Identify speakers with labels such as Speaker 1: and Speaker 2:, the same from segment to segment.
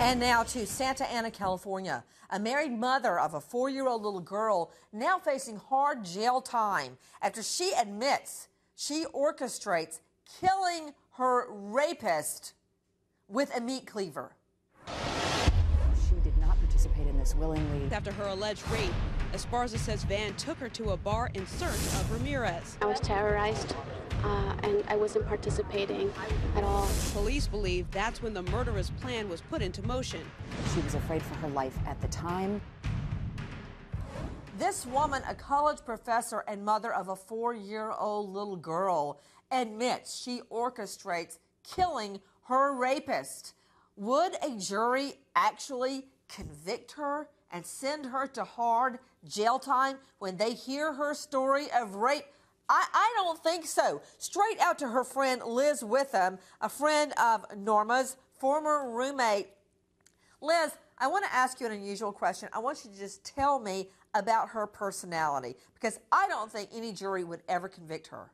Speaker 1: And now to Santa Ana, California. A married mother of a four year old little girl now facing hard jail time after she admits she orchestrates killing her rapist with a meat cleaver.
Speaker 2: She did not participate in this willingly.
Speaker 3: After her alleged rape, Esparza says Van took her to a bar in search of Ramirez.
Speaker 4: I was terrorized uh, and I wasn't participating at all.
Speaker 3: Police believe that's when the murderous plan was put into motion.
Speaker 2: She was afraid for her life at the time.
Speaker 1: This woman, a college professor and mother of a four year old little girl, admits she orchestrates killing her rapist. Would a jury actually convict her and send her to hard jail time when they hear her story of rape? I, I don't think so. Straight out to her friend Liz Witham, a friend of Norma's former roommate. Liz, I want to ask you an unusual question. I want you to just tell me about her personality because I don't think any jury would ever convict her.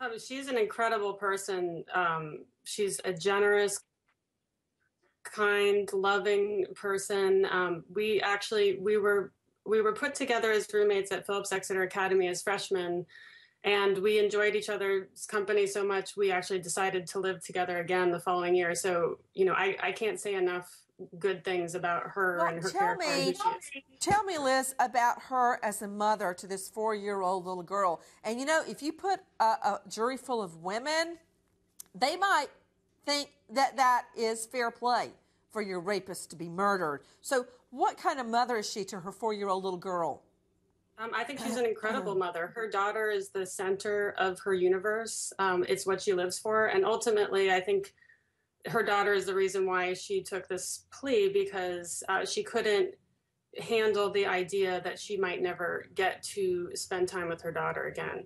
Speaker 5: Um, she's an incredible person. Um, she's a generous, kind, loving person. Um, we actually we were we were put together as roommates at Phillips Exeter Academy as freshmen, and we enjoyed each other's company so much we actually decided to live together again the following year. So you know, I, I can't say enough good things about her
Speaker 1: well,
Speaker 5: and her
Speaker 1: tell. Me, tell me, Liz, about her as a mother to this four-year-old little girl. And you know, if you put a, a jury full of women, they might think that that is fair play for your rapist to be murdered. So, what kind of mother is she to her four year old little girl?
Speaker 5: Um, I think she's an incredible mother. Her daughter is the center of her universe. Um, it's what she lives for. And ultimately, I think her daughter is the reason why she took this plea because uh, she couldn't handle the idea that she might never get to spend time with her daughter again.